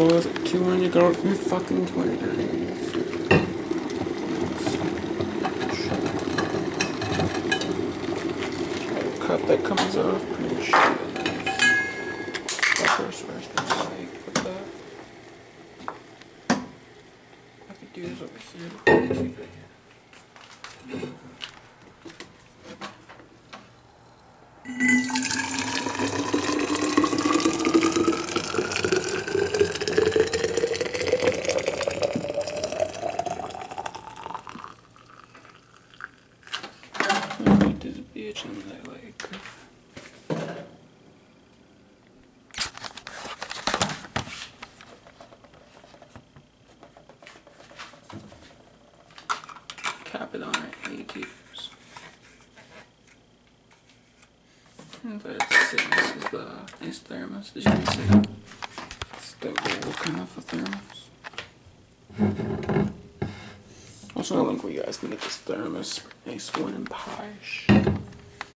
Was it? 200 go fucking 29. Cut that comes off pretty with that. I could do this over here. This bitch and I like cap it on eight years. And let's see, this is the nice thermos, as you can see. It's the uh, old kind of a thermos. I link where you guys can get this thermos. Nice one and polish.